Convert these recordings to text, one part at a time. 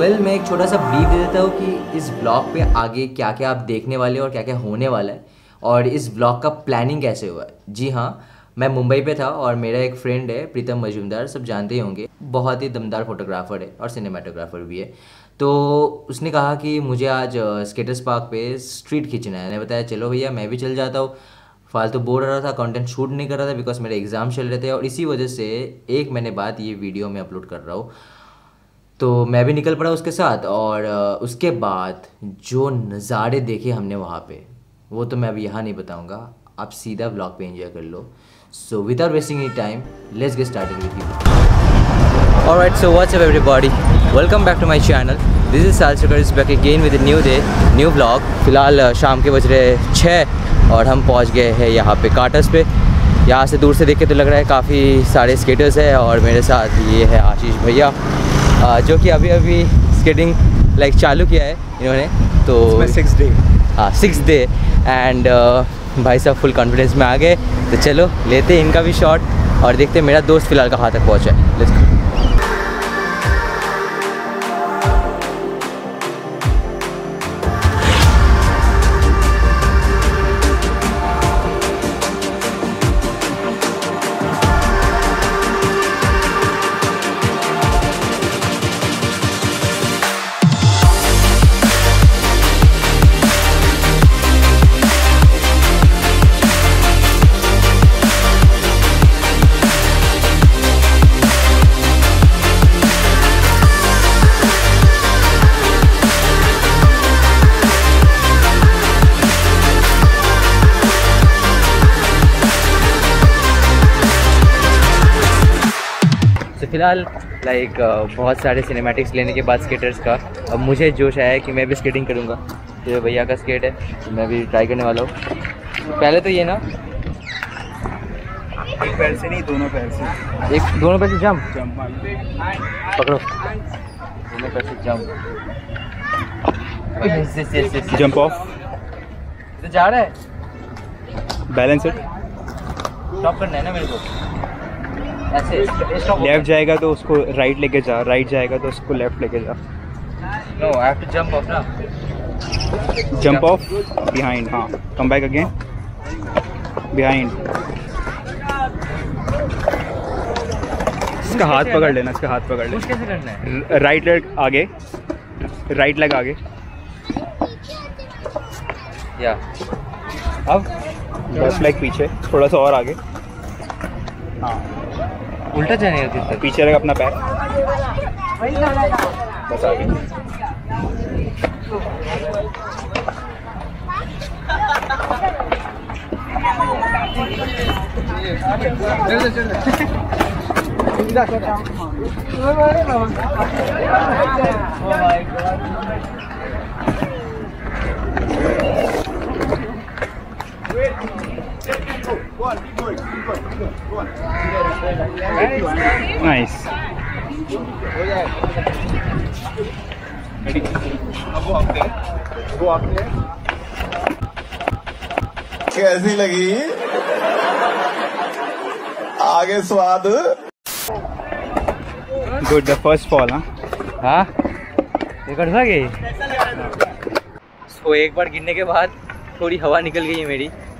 Well मैं एक छोटा सा ब्रीफ दे देता हूँ कि इस ब्लॉग पे आगे क्या क्या आप देखने वाले हो और क्या क्या होने वाला है और इस ब्लॉग का प्लानिंग कैसे हुआ है। जी हाँ मैं मुंबई पे था और मेरा एक फ्रेंड है, प्रीतम मजूमदार, सब जानते ही होंगे। बहुत ही दमदार फोटोग्राफर है और सिनेमाटोग्राफर भी है। तो उसने कहा कि मुझे आज स्केटर्स पार्क पे स्ट्रीट खींचना है। मैंने बताया, चलो भैया, मैं भी चल जाता हूँ। फालतू बोल रहा था कंटेंट शूट नहीं कर रहा था बिकॉज़ मेरे एग्ज़ाम चल रहे थे और इसी वजह से एक महीने बाद ये वीडियो मैं अपलोड कर रहा हूँ। तो मैं भी निकल पड़ा उसके साथ और उसके बाद जो नज़ारे देखे हमने वहाँ पे वो तो मैं अभी यहाँ नहीं बताऊँगा आप सीधा ब्लॉग पे एंजॉय कर लो so without wasting any time let's get started with you so what's up everybody? Welcome back to my channel. This is Sal Sugar is back again with a new day, new vlog. फ़िलहाल शाम के बज रहे छः और हम पहुँच गए हैं यहाँ पे काटस पे यहाँ से दूर से देख तो लग रहा है काफ़ी सारे स्केटर्स हैं और मेरे साथ ये है आशीष भैया जो कि अभी अभी स्केटिंग लाइक चालू किया है इन्होंने तो सिक्स डे हाँ सिक्स डे एंड भाई साहब फुल कॉन्फिडेंस में आ गए। तो चलो लेते हैं इनका भी शॉट और देखते हैं मेरा दोस्त फ़िलहाल कहाँ तक पहुँचा है। लेट्स फ़िलहाल लाइक uh, बहुत सारे सिनेमैटिक्स लेने के बाद स्केटर्स का अब मुझे जोश आया है कि मैं भी स्केटिंग करूँगा। तो भैया का स्केट है तो मैं भी ट्राई करने वाला हूँ। पहले तो ये ना एक पैर से नहीं दोनों पैर से। एक दोनों पैर से जंप जंप पकड़ो। दोनों पैर से जंप जंप ऑफ़ तो जा रहा है। बैलेंस इट स्टॉप करना है ना मेरे को। लेफ़्ट जाएगा तो उसको राइट लेके जा राइट जाएगा तो उसको लेफ़्ट लेके जा। No I have to jump off ना। जंप ऑफ़ बिहाइंड हाँ। कम बैक अगेन बिहाइंड इसका हाथ पकड़ लेना इसका हाथ पकड़ लेना कैसे करना है? राइट लेग आगे राइट लेग आगे। या अब लेफ़्ट लेग पीछे थोड़ा सा और आगे। हाँ। उल्टा जाने का पीछे रख अपना पैर बस आगे कैसी लगी? आगे स्वाद। गुड द फ़र्स्ट फॉल हाँ। हाँ? ये कर सके सो एक बार गिरने के बाद थोड़ी हवा निकल गई है मेरी।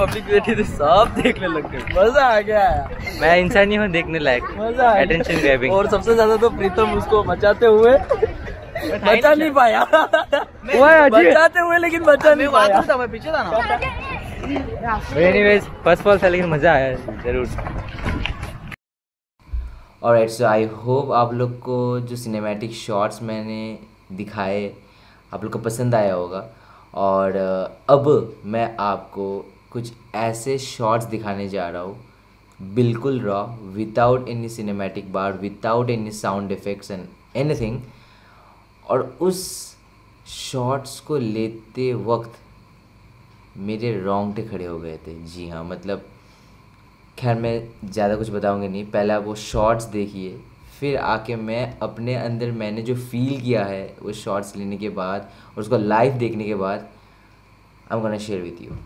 पब्लिक बैठी थी सब देखने लग गए। मज़ा आ गया। मैं इंसान नहीं हूँ देखने लायक। मज़ा अटेंशन ग्रैबिंग और सबसे ज़्यादा तो प्रीतम उसको बचाते हुए बचा नहीं पाया। बचाते हुए लेकिन बचा नहीं पाया। था मैं पीछे था ना। एनीवेज फ़र्स्ट फॉल था लेकिन मज़ा आया। ज़रूर। और सो आई होप आप लोग को जो सिनेमैटिक शॉट्स मैंने दिखाए आप लोग को पसंद आया होगा। और अब मैं आपको कुछ ऐसे शॉट्स दिखाने जा रहा हूँ। बिल्कुल raw without any cinematic bar without any sound effects and anything और उस शॉट्स को लेते वक्त मेरे रोंगटे खड़े हो गए थे। जी हाँ मतलब खैर मैं ज़्यादा कुछ बताऊँगी नहीं। पहले आप वो शॉर्ट्स देखिए, फिर आके मैं अपने अंदर मैंने जो फील किया है वो शॉर्ट्स लेने के बाद और उसको लाइव देखने के बाद I am gonna share with you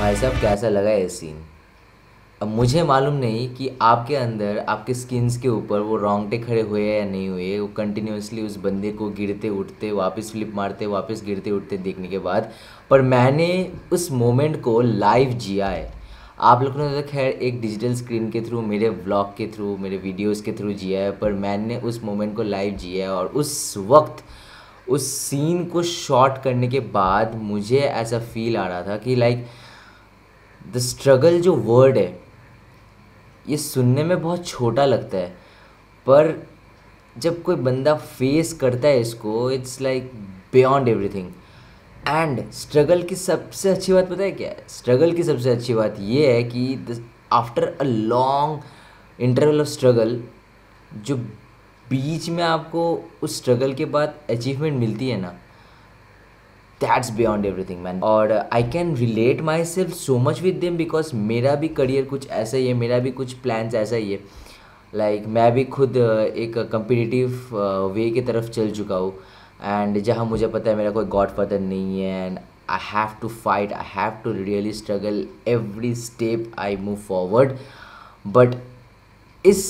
भाई साहब कैसा लगा ये सीन अब मुझे मालूम नहीं कि आपके अंदर, आपके स्किन्स के ऊपर वो रोंगटे खड़े हुए या नहीं हुए। वो कंटिन्यूसली उस बंदे को गिरते उठते, वापस फ्लिप मारते, वापस गिरते उठते देखने के बाद, पर मैंने उस मोमेंट को लाइव जिया है। आप लोगों ने तो खैर एक डिजिटल स्क्रीन के थ्रू मेरे ब्लॉग के थ्रू मेरे वीडियोस के थ्रू जिया है, पर मैंने उस मोमेंट को लाइव जिया है। और उस वक्त, उस सीन को शॉट करने के बाद मुझे ऐसा फील आ रहा था कि लाइक द स्ट्रगल जो वर्ड है, ये सुनने में बहुत छोटा लगता है, पर जब कोई बंदा फेस करता है इसको it's like beyond everything and struggle की सबसे अच्छी बात पता है क्या? स्ट्रगल की सबसे अच्छी बात ये है कि after a long interval of struggle जो बीच में आपको उस स्ट्रगल के बाद अचीवमेंट मिलती है ना दैट्स बियॉन्ड एवरीथिंग मैन और I can relate myself so much with them because मेरा भी करियर कुछ ऐसा ही है मेरा भी कुछ प्लान्स ऐसा ही है। लाइक like, मैं भी खुद uh, एक कम्पिटिटिव वे uh, की तरफ़ चल चुका हूँ। एंड जहाँ मुझे पता है मेरा कोई गॉड फादर नहीं है and I have to fight I have to really struggle every step I move forward but is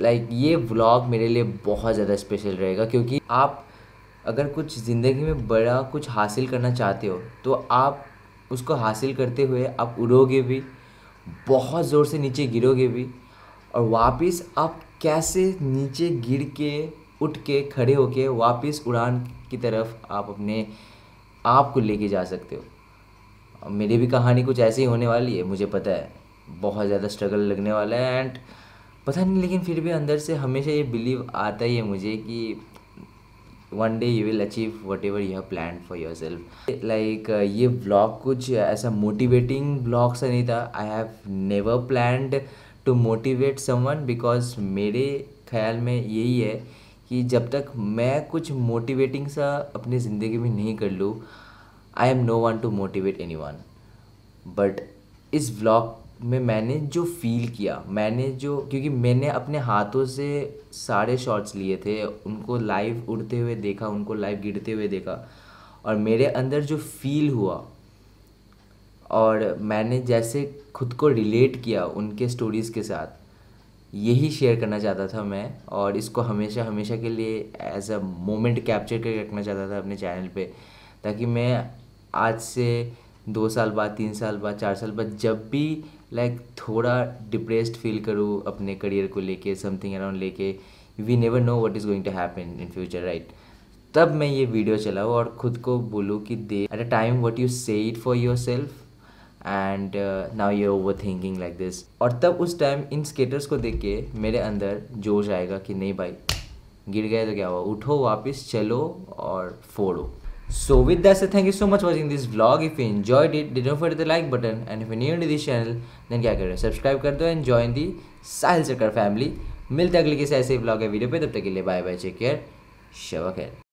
like like, ये व्लॉग मेरे लिए बहुत ज़्यादा स्पेशल रहेगा क्योंकि आप अगर कुछ ज़िंदगी में बड़ा कुछ हासिल करना चाहते हो तो आप उसको हासिल करते हुए आप उड़ोगे भी, बहुत ज़ोर से नीचे गिरोगे भी, और वापस आप कैसे नीचे गिर के, उठ के खड़े होके वापस उड़ान की तरफ़ आप अपने आप को लेके जा सकते हो? मेरी भी कहानी कुछ ऐसे ही होने वाली है, मुझे पता है। बहुत ज़्यादा स्ट्रगल लगने वाला है एंड पता नहीं, लेकिन फिर भी अंदर से हमेशा ये बिलीव आता ही है मुझे कि one day you will achieve whatever you have plan for yourself like ये ब्लॉग कुछ ऐसा मोटिवेटिंग ब्लॉग सा नहीं था। I have never planned to motivate someone because मेरे ख्याल में यही है कि जब तक मैं कुछ मोटिवेटिंग सा अपनी ज़िंदगी में नहीं कर लूँ I am no one to motivate anyone but इस ब्लॉग में मैंने जो फील किया, मैंने जो, क्योंकि मैंने अपने हाथों से सारे शॉट्स लिए थे, उनको लाइव उड़ते हुए देखा, उनको लाइव गिरते हुए देखा और मेरे अंदर जो फील हुआ और मैंने जैसे खुद को रिलेट किया उनके स्टोरीज़ के साथ, यही शेयर करना चाहता था मैं और इसको हमेशा हमेशा के लिए एज अ मोमेंट कैप्चर करके रखना चाहता था अपने चैनल पे, ताकि मैं आज से दो साल बाद, तीन साल बाद, चार साल बाद जब भी लाइक थोड़ा डिप्रेस्ड फील करूँ अपने करियर को लेके समथिंग अराउंड लेके। We never know what is going to happen in future right तब मैं ये वीडियो चलाऊँ और ख़ुद को बोलूँ कि they at a time what you say it for yourself and now you're overthinking like this और तब उस टाइम इन स्केटर्स को देख के मेरे अंदर जोश आएगा कि नहीं भाई, गिर गए तो क्या हुआ? उठो वापस, चलो और फोड़ो। So with that said, thank you so much for watching this vlog. If you enjoyed it, don't forget the like button. And if you're new to this channel, then क्या करें सब्सक्राइब कर दो एंड जॉइन दी साहिल सरकार family मिलते अगले किसी ऐसे vlog या वीडियो पे तब तक के लिए बाय बाय चेक केयर शवा खैर